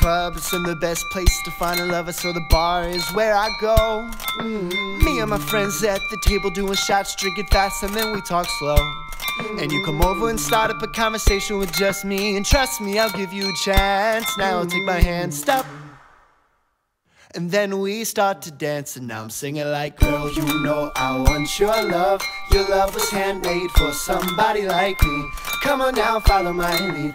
clubs and the best place to find a lover, so the bar is where I go. Mm. Me and my friends at the table doing shots, drinking fast, and then we talk slow. And you come over and start up a conversation with just me, and trust me, I'll give you a chance. Now take my hand, stop. And then we start to dance, and now I'm singing like, Girl, you know I want your love. Your love was handmade for somebody like me. Come on now, follow my lead.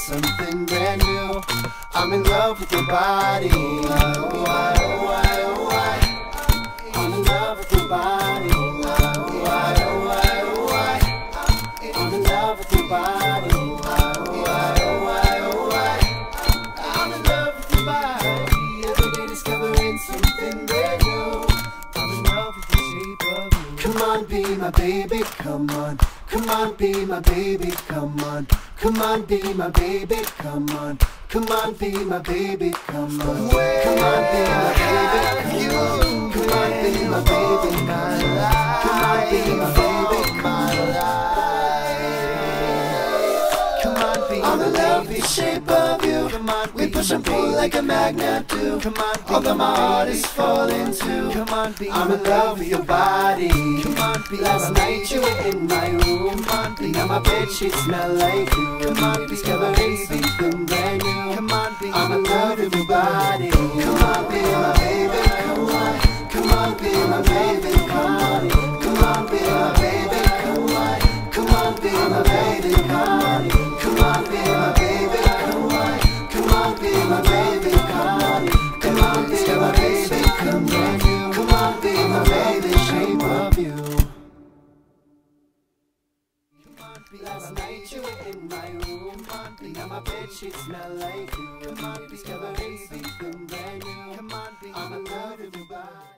Something brand new. I'm in love with your body. Why, why, why, why? I'm in love with your body. Why, why, why, why? I'm in love with your body. Why, why? I'm in love with your body. Every day discovering something brand new. I'm in love with the shape of you. Come on, be my baby, come on. Come on, be my baby, come on. Come on, be my baby, come on. Come on, be my baby, come on. Come on, be my baby, come on. Come on, be my baby, come on. Come on, be my baby, come on. Come on, be I'm in love with the shape of you. Come on, we push and pull like a magnet do. Come on, although my heart is falling too. Come on, be I'm in love with your body. Come on, be last night you were in my room. Come on, be now my bed sheets smell like you. Come on, be discovering something brand new. Come on, be I'm in love with your body. Come on, be my baby. Come on, come on, be my baby. Come on, come on, be my baby. Come on, come on, be my baby. Come on, come on, be my baby. Come on, come on, be my baby. Last night you were in my room. Now my bed sheets smell like you. Discovering something brand new. I'm in love with your body.